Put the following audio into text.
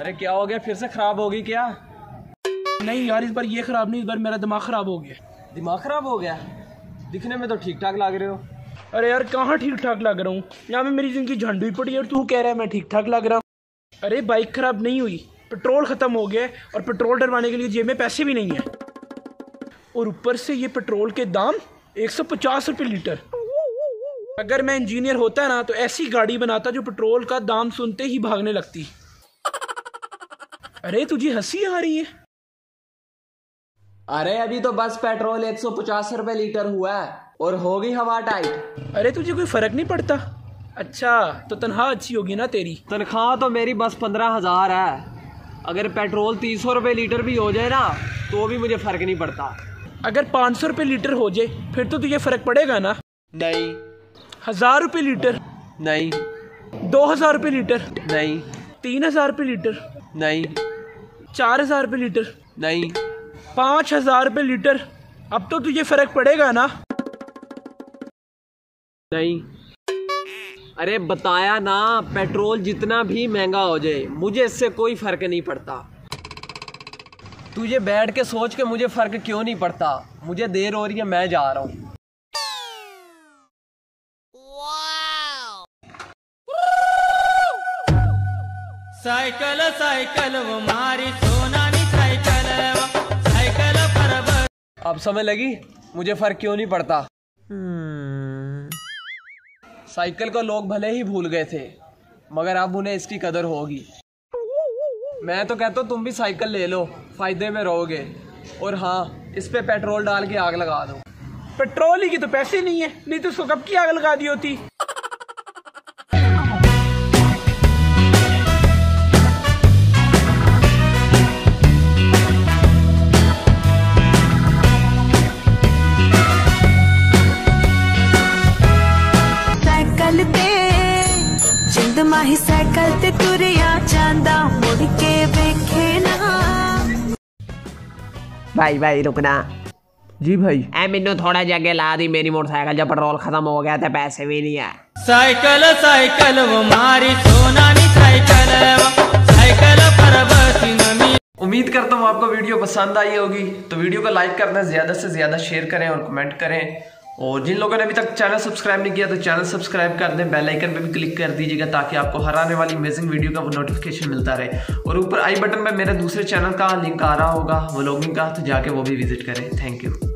अरे क्या हो गया? फिर से खराब होगी क्या? नहीं यार इस बार ये खराब नहीं इस बार मेरा दिमाग खराब हो गया। दिमाग खराब हो गया? दिखने में तो ठीक ठाक लग रहे हो। अरे यार कहाँ ठीक ठाक लग रहा हूँ? यहाँ पे मेरी ज़िंदगी झंड हुई पड़ी है और तू कह रहा है मैं ठीक ठाक लग रहा हूँ। अरे बाइक खराब नहीं हुई पेट्रोल ख़त्म हो गया और पेट्रोल डलवाने के लिए जेब में पैसे भी नहीं है। और ऊपर से ये पेट्रोल के दाम एक सौ पचास रुपये लीटर। अगर मैं इंजीनियर होता ना तो ऐसी गाड़ी बनाता जो पेट्रोल का दाम सुनते ही भागने लगती। अरे तुझे हँसी आ रही है। अरे अभी तो बस पेट्रोल एक सौ पचास रुपए लीटर हुआ है और हो गई हवा टाइट अरे तुझे कोई फ़र्क नहीं पड़ता। अच्छा तो तनख्वाह अच्छी होगी ना तेरी? तनख्वाह तो मेरी बस पंद्रह हज़ार है। अगर पेट्रोल तीन सौ रुपये लीटर भी हो जाए ना तो भी मुझे फ़र्क नहीं पड़ता। अगर पाँच सौ रुपये लीटर हो जाए फिर तो तुझे फ़र्क पड़ेगा ना? नहीं। हज़ार रुपये लीटर। नहीं। दो हज़ार रुपये लीटर। नहीं। तीन हज़ार रुपये लीटर। नहीं। चार हज़ार रुपये लीटर। नहीं। पाँच हज़ार रुपये लीटर। अब तो तुझे फ़र्क पड़ेगा ना। नहीं। अरे बताया ना पेट्रोल जितना भी महँगा हो जाए मुझे इससे कोई फ़र्क नहीं पड़ता। तुझे बैठ के सोच के मुझे फ़र्क क्यों नहीं पड़ता? मुझे देर हो रही है मैं जा रहा हूँ। सायकल सायकल वो मारी सोनानी सायकल सायकल पर अब समय लगी मुझे फ़र्क क्यों नहीं पड़ता? साइकिल को लोग भले ही भूल गए थे मगर अब उन्हें इसकी कदर होगी। मैं तो कहता हूँ तुम भी साइकिल ले लो फ़ायदे में रहोगे। और हाँ इस पे पेट्रोल डाल के आग लगा दो। पेट्रोल ही की तो पैसे नहीं है नहीं तो उसको कब की आग लगा दी होती? ਜਿੰਦ ਮਾਹੀ ਸਾਈਕਲ ਤੇ ਤੁਰਿਆ ਜਾਂਦਾ ਮੁੜ ਕੇ ਵੇਖੇ ਨਾ भाई भाई रुकना जी भाई ऐ मैनू थोड़ा जगह ला दी मेरी मोटरसाइकिल जब पेट्रोल खत्म हो गया तो पैसे भी नहीं है सायकल सायकल वो मारी सोनानी सायकल सायकल पर बसी नमी उम्मीद करता हूँ आपको वीडियो पसंद आई होगी तो वीडियो को लाइक करना ज़्यादा से ज़्यादा शेयर करें और कमेंट करें और जिन लोगों ने अभी तक चैनल सब्सक्राइब नहीं किया तो चैनल सब्सक्राइब कर दें, बेल आइकन पे भी क्लिक कर दीजिएगा ताकि आपको हर आने वाली अमेजिंग वीडियो का वो नोटिफिकेशन मिलता रहे। और ऊपर आई बटन पे मेरे दूसरे चैनल का लिंक आ रहा होगा व्लॉगिंग का तो जाके वो भी विज़िट करें। Thank you